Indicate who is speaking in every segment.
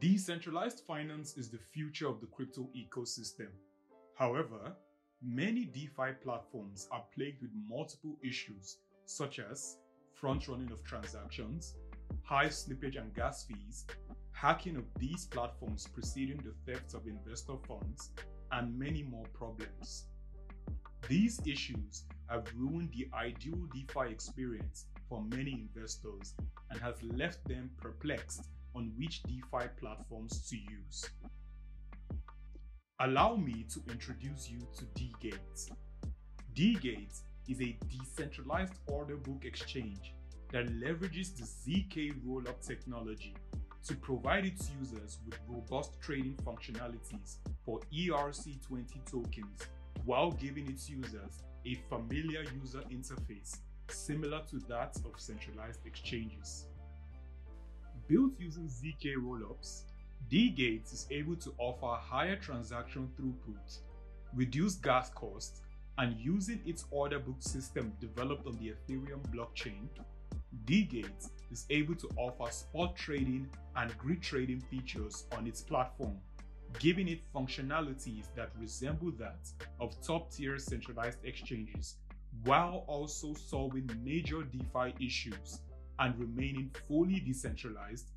Speaker 1: Decentralized finance is the future of the crypto ecosystem. However, many DeFi platforms are plagued with multiple issues such as front running of transactions, high slippage and gas fees, hacking of these platforms preceding the theft of investor funds, and many more problems. These issues have ruined the ideal DeFi experience for many investors and has left them perplexed on which DeFi platforms to use. Allow me to introduce you to DeGate. DeGate is a decentralized order book exchange that leverages the ZK rollup technology to provide its users with robust trading functionalities for ERC20 tokens while giving its users a familiar user interface similar to that of centralized exchanges. Built using ZK rollups, DeGate is able to offer higher transaction throughput, reduced gas costs, and using its order book system developed on the Ethereum blockchain, DeGate is able to offer spot trading and grid trading features on its platform, giving it functionalities that resemble that of top-tier centralized exchanges, while also solving major DeFi issues and remaining fully decentralized,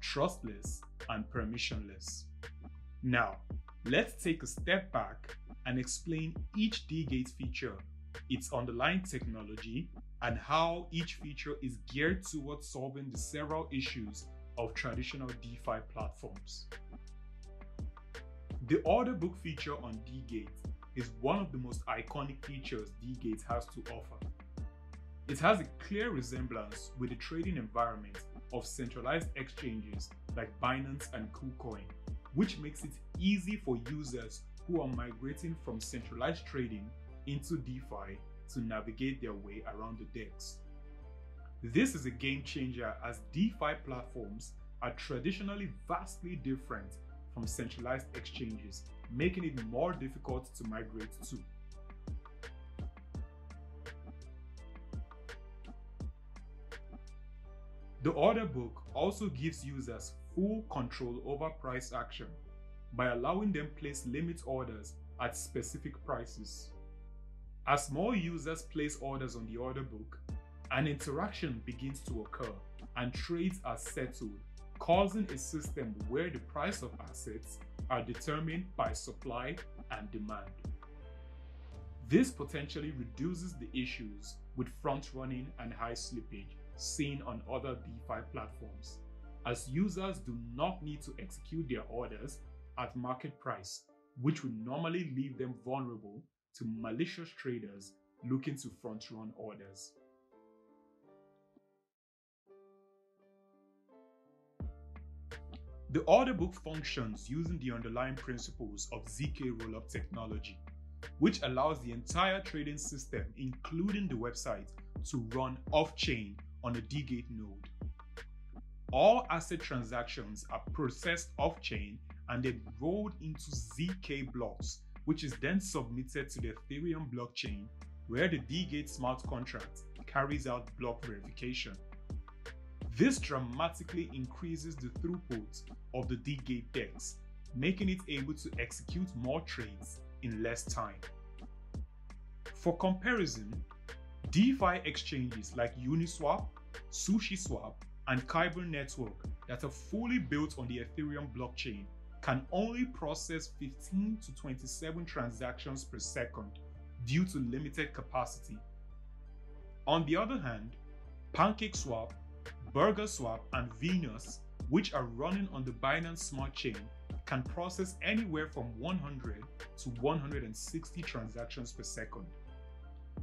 Speaker 1: trustless, and permissionless. Now, let's take a step back and explain each DeGate feature, its underlying technology, and how each feature is geared towards solving the several issues of traditional DeFi platforms. The order book feature on DeGate is one of the most iconic features DeGate has to offer. It has a clear resemblance with the trading environment of centralized exchanges like Binance and KuCoin, which makes it easy for users who are migrating from centralized trading into DeFi to navigate their way around the DEX. This is a game changer as DeFi platforms are traditionally vastly different from centralized exchanges, making it more difficult to migrate to. The order book also gives users full control over price action by allowing them place limit orders at specific prices. As more users place orders on the order book, an interaction begins to occur and trades are settled, causing a system where the price of assets are determined by supply and demand. This potentially reduces the issues with front running and high slippage seen on other DeFi platforms, as users do not need to execute their orders at market price, which would normally leave them vulnerable to malicious traders looking to front run orders. The order book functions using the underlying principles of ZK rollup technology, which allows the entire trading system, including the website, to run off chain on a DeGate node. All asset transactions are processed off chain and then rolled into ZK blocks, which is then submitted to the Ethereum blockchain, where the DeGate smart contract carries out block verification. This dramatically increases the throughput of the DeGate DEX, making it able to execute more trades in less time. For comparison, DeFi exchanges like Uniswap, SushiSwap, and Kyber Network that are fully built on the Ethereum blockchain can only process 15 to 27 transactions per second due to limited capacity. On the other hand, PancakeSwap, BurgerSwap, and Venus, which are running on the Binance Smart Chain, can process anywhere from 100 to 160 transactions per second.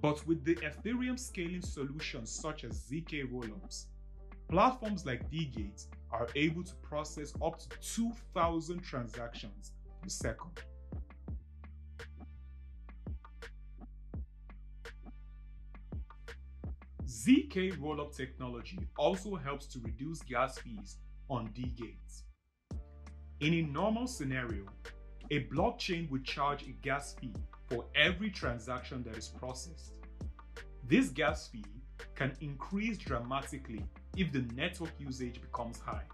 Speaker 1: But with the Ethereum scaling solutions such as ZK rollups, platforms like DeGate are able to process up to 2,000 transactions per second. ZK rollup technology also helps to reduce gas fees on DeGate. In a normal scenario, a blockchain would charge a gas fee for every transaction that is processed. This gas fee can increase dramatically if the network usage becomes high.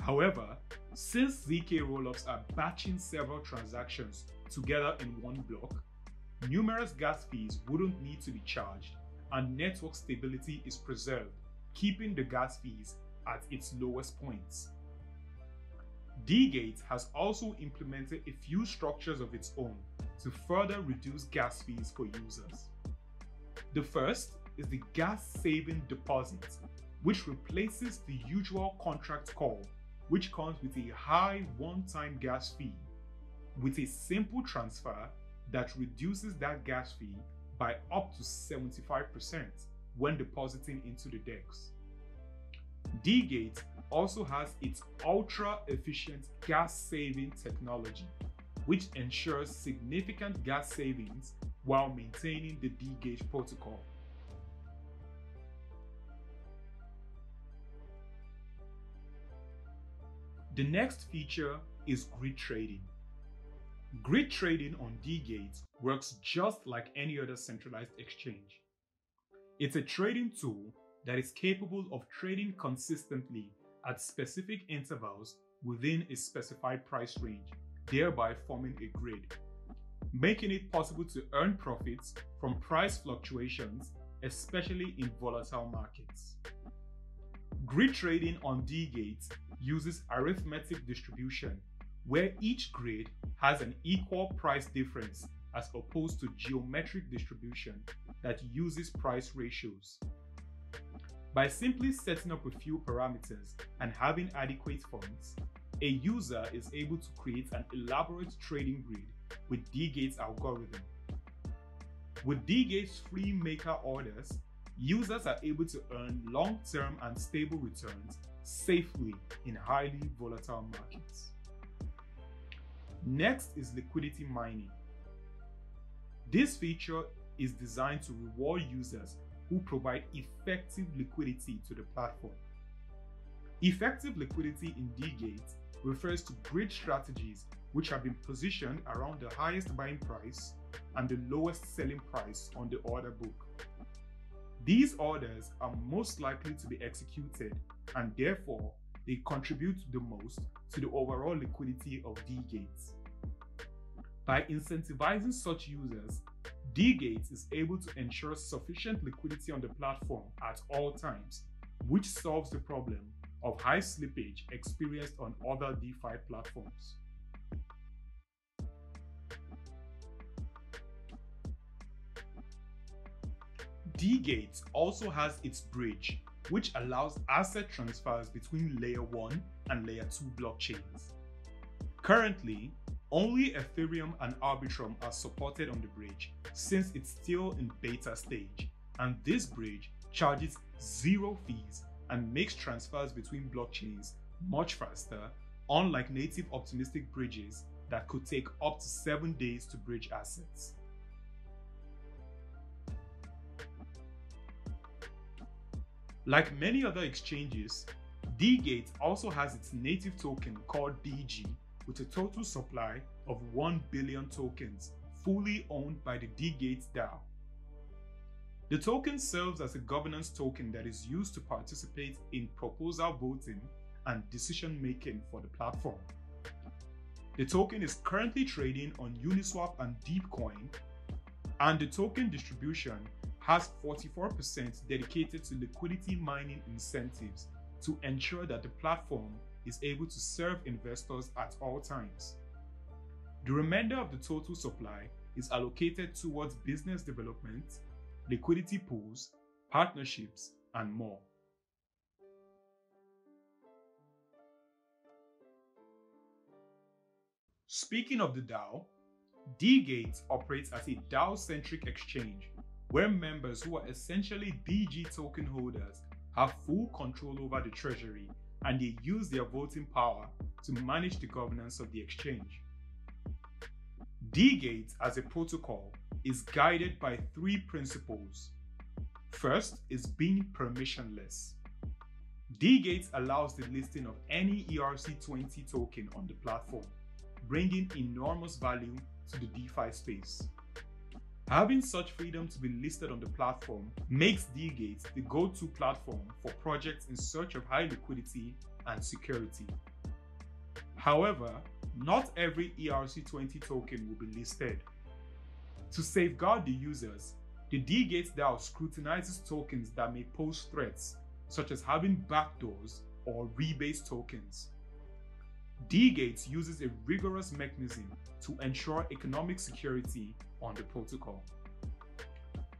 Speaker 1: However, Since ZK rollups are batching several transactions together in one block, numerous gas fees wouldn't need to be charged and network stability is preserved, keeping the gas fees at its lowest points. DeGate has also implemented a few structures of its own to further reduce gas fees for users. The first is the gas saving deposit, which replaces the usual contract call, which comes with a high one time gas fee, with a simple transfer that reduces that gas fee by up to 75% when depositing into the DEX. DeGate also has its ultra efficient gas saving technology, which ensures significant gas savings while maintaining the DeGate protocol. The next feature is grid trading. Grid trading on DeGate works just like any other centralized exchange. It's a trading tool that is capable of trading consistently at specific intervals within a specified price range, thereby forming a grid, making it possible to earn profits from price fluctuations, especially in volatile markets. Grid trading on DeGate uses arithmetic distribution, where each grid has an equal price difference as opposed to geometric distribution that uses price ratios. By simply setting up a few parameters and having adequate funds, a user is able to create an elaborate trading grid with DeGate's algorithm. With DeGate's free maker orders, users are able to earn long-term and stable returns safely in highly volatile markets. Next is liquidity mining. This feature is designed to reward users who provide effective liquidity to the platform. Effective liquidity in DeGate refers to grid strategies which have been positioned around the highest buying price and the lowest selling price on the order book. These orders are most likely to be executed and therefore they contribute the most to the overall liquidity of DeGates. By incentivizing such users, DeGates is able to ensure sufficient liquidity on the platform at all times, which solves the problem of high slippage experienced on other DeFi platforms. DeGate also has its bridge, which allows asset transfers between layer 1 and layer 2 blockchains. Currently, only Ethereum and Arbitrum are supported on the bridge since it's still in beta stage, and this bridge charges zero fees and makes transfers between blockchains much faster, unlike native optimistic bridges that could take up to 7 days to bridge assets. Like many other exchanges, DeGate also has its native token called DG with a total supply of 1 billion tokens fully owned by the DeGate DAO. The token serves as a governance token that is used to participate in proposal voting and decision making for the platform. The token is currently trading on Uniswap and Deepcoin, and the token distribution has 44% dedicated to liquidity mining incentives to ensure that the platform is able to serve investors at all times. The remainder of the total supply is allocated towards business development, liquidity pools, partnerships, and more. Speaking of the DAO, DeGate operates as a DAO centric exchange where members who are essentially DG token holders have full control over the treasury and they use their voting power to manage the governance of the exchange. DeGate as a protocol is guided by three principles. First is being permissionless. DeGate allows the listing of any ERC20 token on the platform, bringing enormous value to the DeFi space. Having such freedom to be listed on the platform makes DeGate the go-to platform for projects in search of high liquidity and security. However, not every ERC20 token will be listed. To safeguard the users, the DeGate DAO scrutinizes tokens that may pose threats, such as having backdoors or rebase tokens. DeGate uses a rigorous mechanism to ensure economic security on the protocol.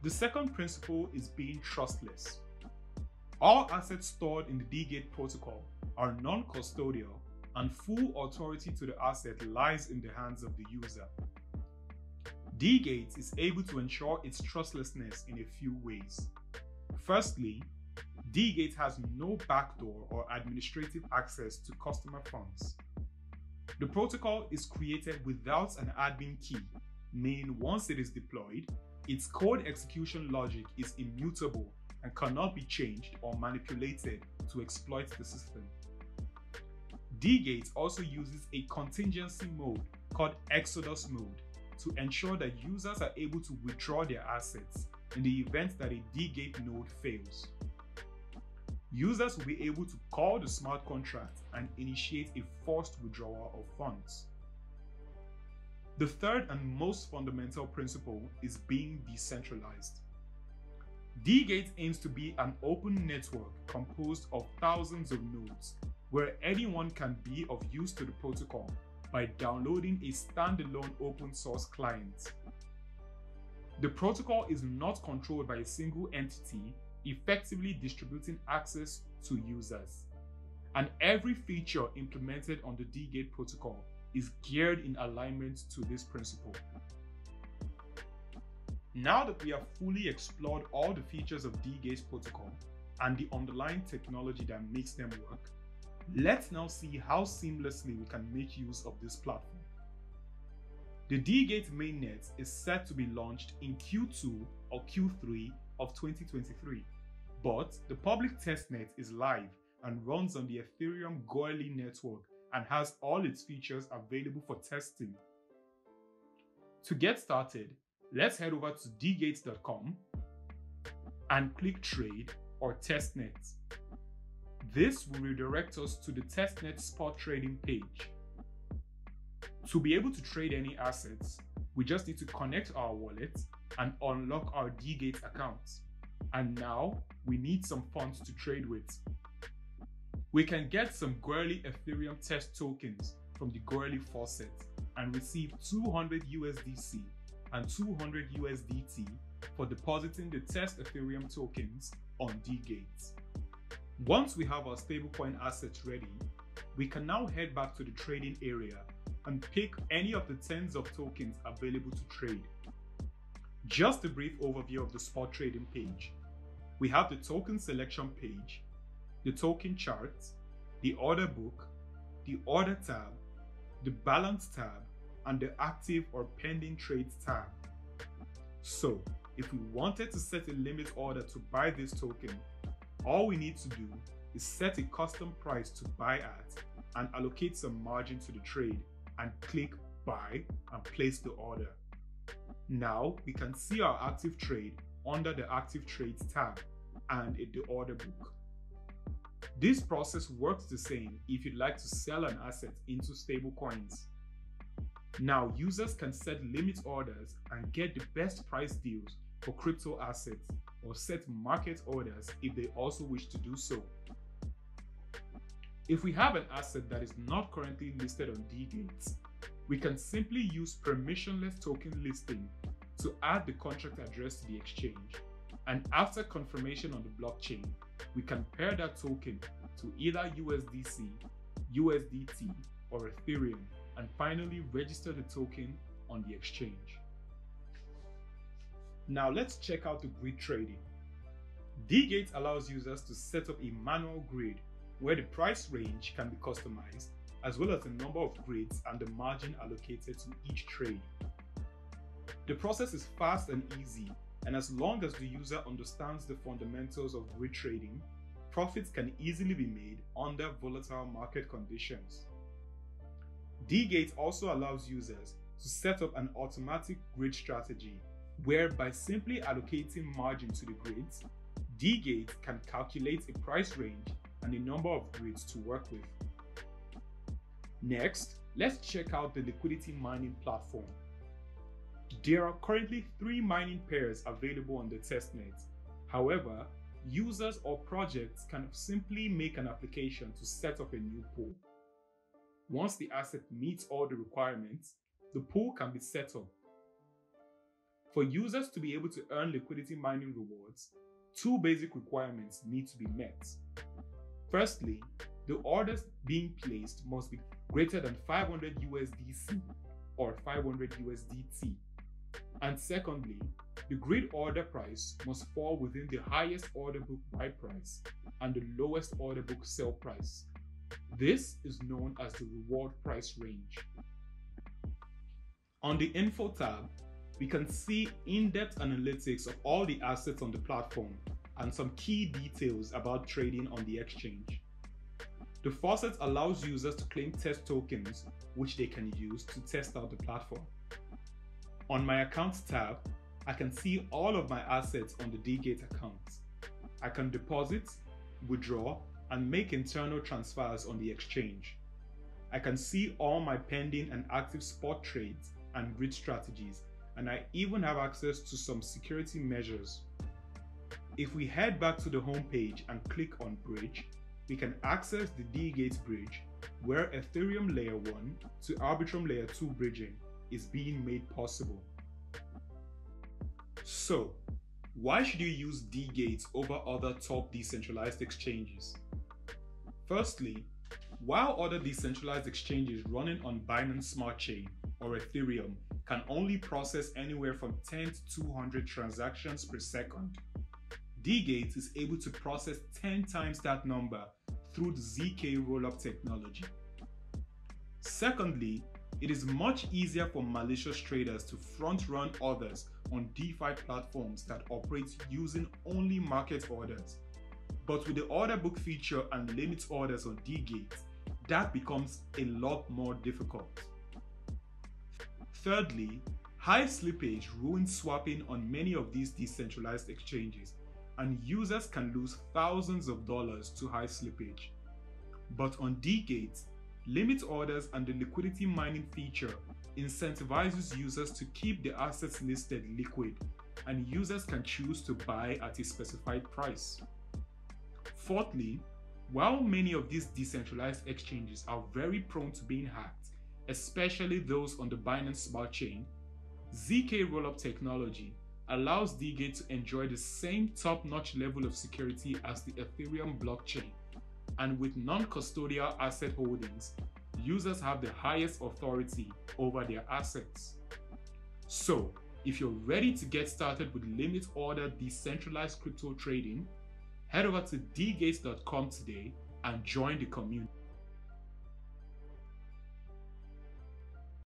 Speaker 1: The second principle is being trustless. All assets stored in the DeGate protocol are non-custodial and full authority to the asset lies in the hands of the user. DeGate is able to ensure its trustlessness in a few ways. Firstly, DeGate has no backdoor or administrative access to customer funds. The protocol is created without an admin key, meaning once it is deployed, its code execution logic is immutable and cannot be changed or manipulated to exploit the system. DeGate also uses a contingency mode called Exodus mode to ensure that users are able to withdraw their assets in the event that a DeGate node fails. Users will be able to call the smart contract and initiate a forced withdrawal of funds. The third and most fundamental principle is being decentralized. DeGate aims to be an open network composed of thousands of nodes where anyone can be of use to the protocol by downloading a standalone open source client. The protocol is not controlled by a single entity, effectively distributing access to users. And every feature implemented on the DeGate protocol is geared in alignment to this principle. Now that we have fully explored all the features of DeGate's protocol and the underlying technology that makes them work, let's now see how seamlessly we can make use of this platform. The DeGate mainnet is set to be launched in Q2 or Q3 of 2023, but the public testnet is live and runs on the Ethereum Goerli network and has all its features available for testing. To get started, let's head over to degate.com and click Trade or Testnet. This will redirect us to the Testnet spot trading page. To be able to trade any assets, we just need to connect our wallet and unlock our DeGate account. And now we need some funds to trade with. We can get some Goerli Ethereum test tokens from the Goerli faucet and receive 200 USDC and 200 USDT for depositing the test Ethereum tokens on DeGate. Once we have our stablecoin assets ready, we can now head back to the trading area and pick any of the tens of tokens available to trade. Just a brief overview of the spot trading page. We have the token selection page, the token chart, the order book, the order tab, the balance tab, and the active or pending trades tab. So, if we wanted to set a limit order to buy this token, all we need to do is set a custom price to buy at and allocate some margin to the trade and click buy and place the order. Now we can see our active trade under the active trades tab and in the order book. This process works the same if you'd like to sell an asset into stablecoins. Now users can set limit orders and get the best price deals for crypto assets or set market orders if they also wish to do so. If we have an asset that is not currently listed on DeGates, we can simply use permissionless token listing to add the contract address to the exchange. And after confirmation on the blockchain, we can pair that token to either USDC, USDT, or Ethereum, and finally register the token on the exchange. Now let's check out the grid trading. DeGate allows users to set up a manual grid where the price range can be customized, as well as the number of grids and the margin allocated to each trade. The process is fast and easy, and as long as the user understands the fundamentals of grid trading, profits can easily be made under volatile market conditions. DeGate also allows users to set up an automatic grid strategy where by simply allocating margin to the grids, DeGate can calculate a price range and a number of grids to work with. Next, let's check out the liquidity mining platform. There are currently three mining pairs available on the testnet. However, users or projects can simply make an application to set up a new pool. Once the asset meets all the requirements, the pool can be set up. For users to be able to earn liquidity mining rewards, two basic requirements need to be met. Firstly, the orders being placed must be greater than 500 USDC or 500 USDT. And secondly, the grid order price must fall within the highest order book buy price and the lowest order book sell price. This is known as the reward price range. On the Info tab, we can see in-depth analytics of all the assets on the platform and some key details about trading on the exchange. The faucet allows users to claim test tokens which they can use to test out the platform. On my Accounts tab, I can see all of my assets on the DeGate account. I can deposit, withdraw, and make internal transfers on the exchange. I can see all my pending and active spot trades and grid strategies, and I even have access to some security measures. If we head back to the homepage and click on Bridge, we can access the DeGate bridge where Ethereum Layer 1 to Arbitrum Layer 2 bridging is being made possible. So, why should you use DeGate over other top decentralized exchanges? Firstly, while other decentralized exchanges running on Binance Smart Chain or Ethereum can only process anywhere from 10 to 200 transactions per second, DeGate is able to process 10 times that number through the ZK rollup technology. Secondly, it is much easier for malicious traders to front run others on DeFi platforms that operate using only market orders. But with the order book feature and limit orders on DeGate, that becomes a lot more difficult. Thirdly, high slippage ruins swapping on many of these decentralized exchanges, and users can lose thousands of dollars to high slippage. But on DeGate, Limit orders and the liquidity mining feature incentivizes users to keep the assets listed liquid, and users can choose to buy at a specified price. Fourthly, while many of these decentralized exchanges are very prone to being hacked, especially those on the Binance Smart Chain, ZK Rollup technology allows DeGate to enjoy the same top-notch level of security as the Ethereum blockchain and with non-custodial asset holdings, users have the highest authority over their assets. So, if you're ready to get started with limit order decentralized crypto trading, head over to degate.com today and join the community.